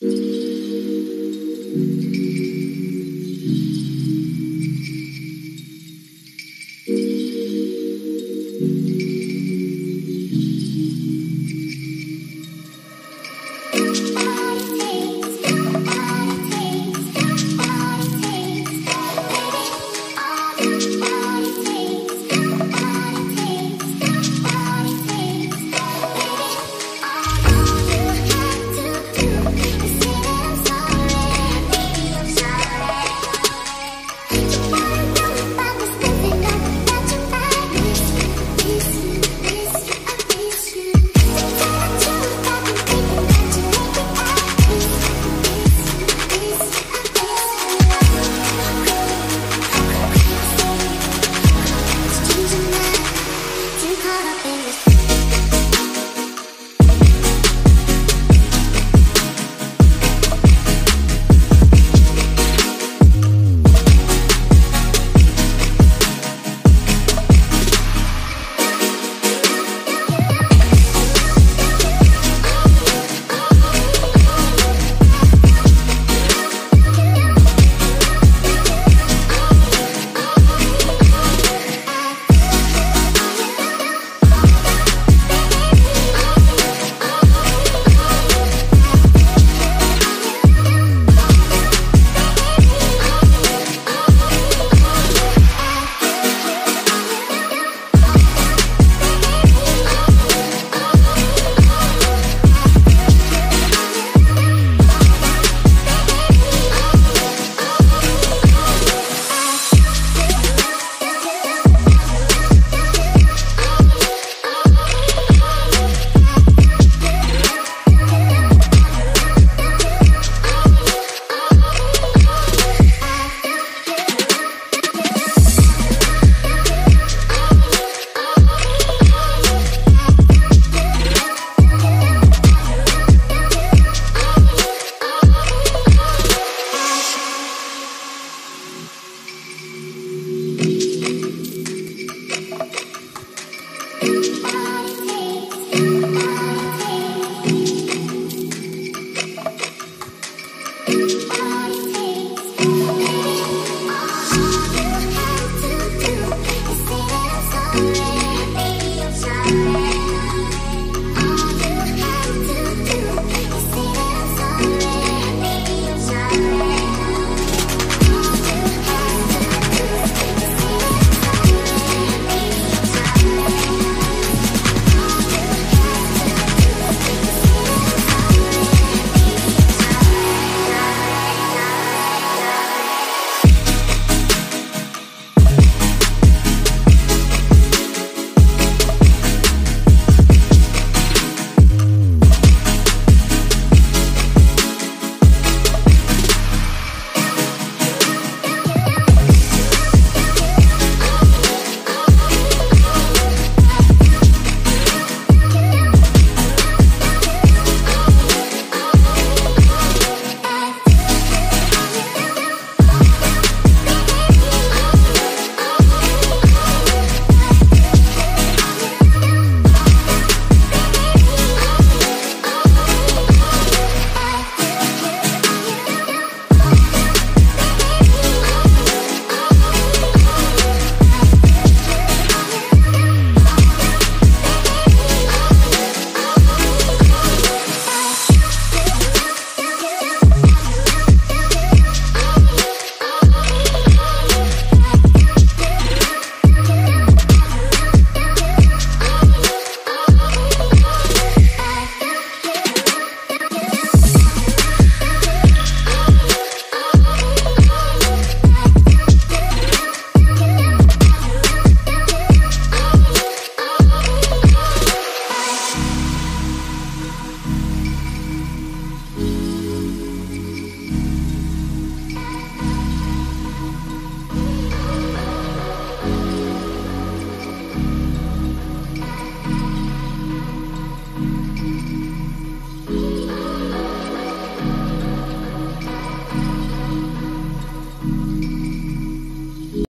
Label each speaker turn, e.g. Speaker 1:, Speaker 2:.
Speaker 1: Thank you. caught up in this